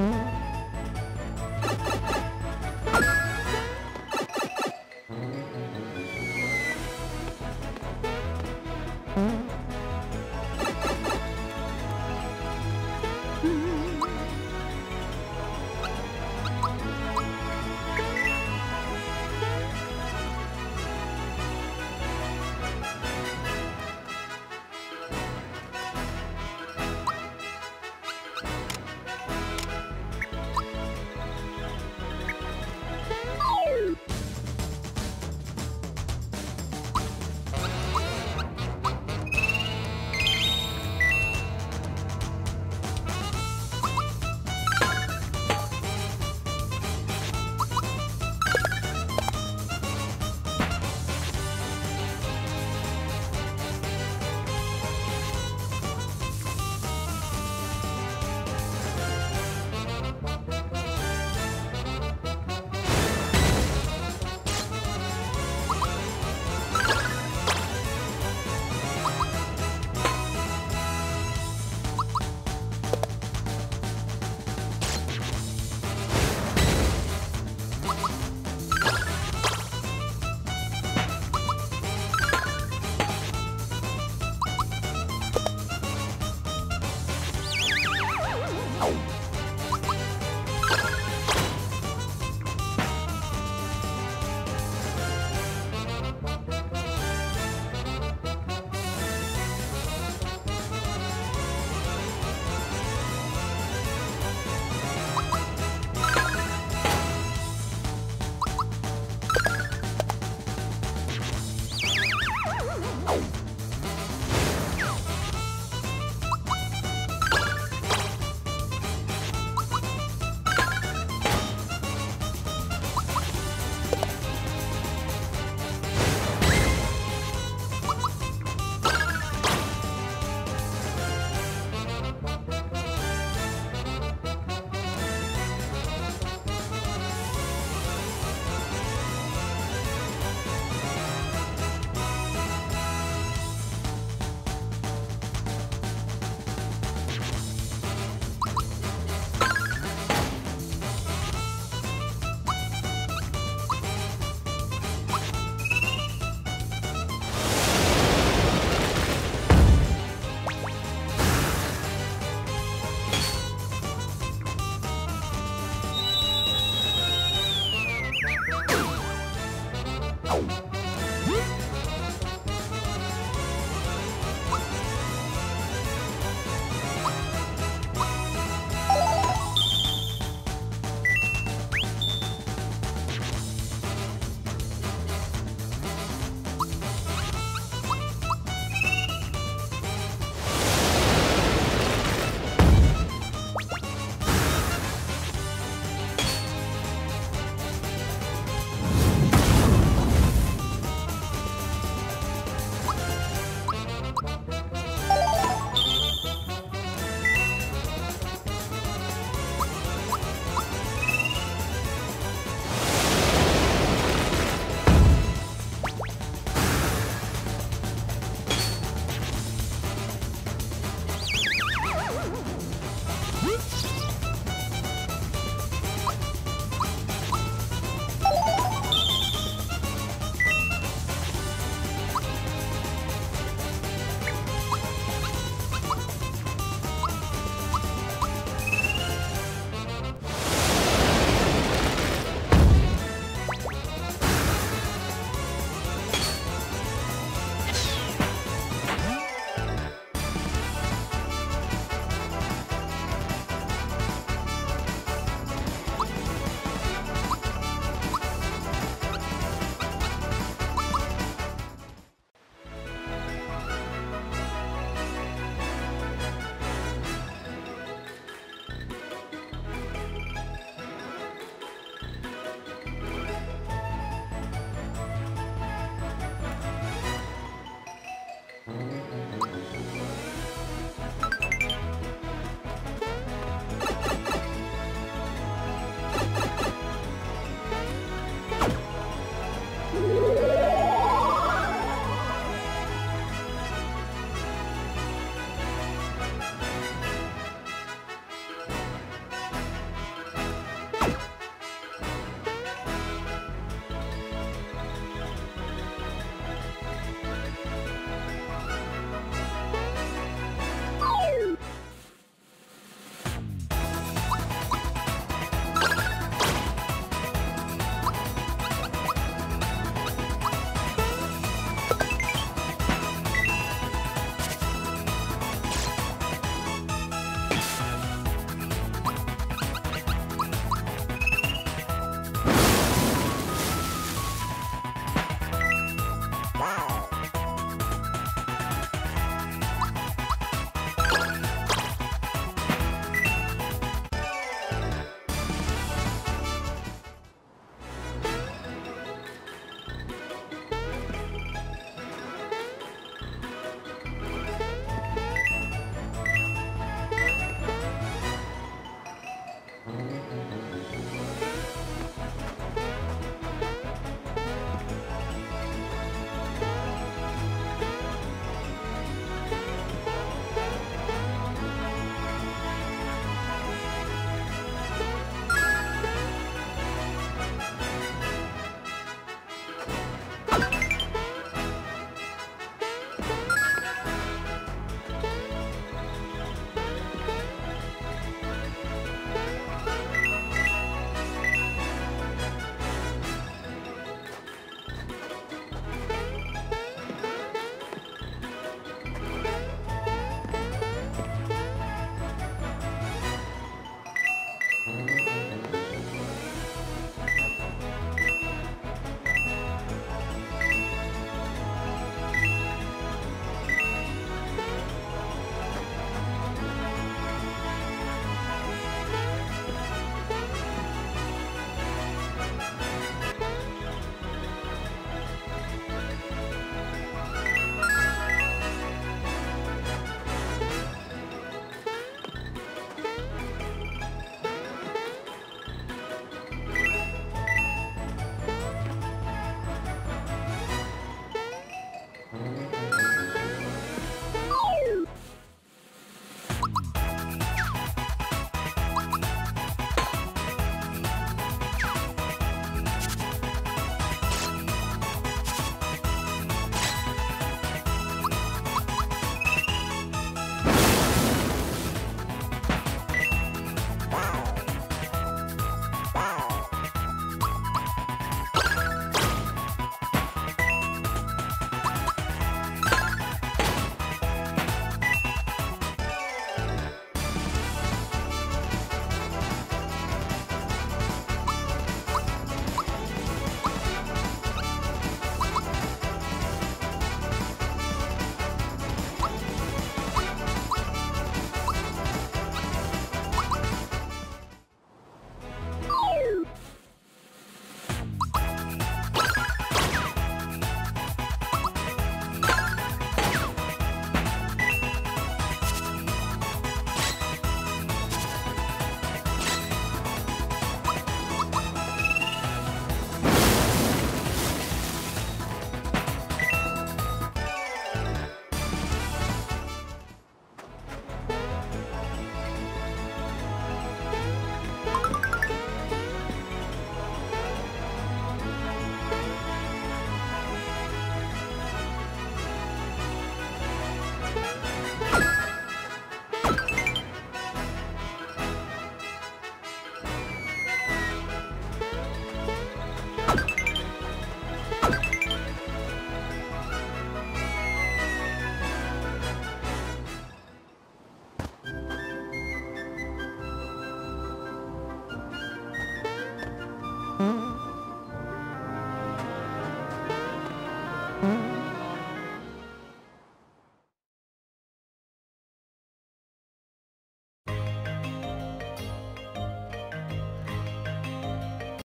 Mm-hmm. Ow.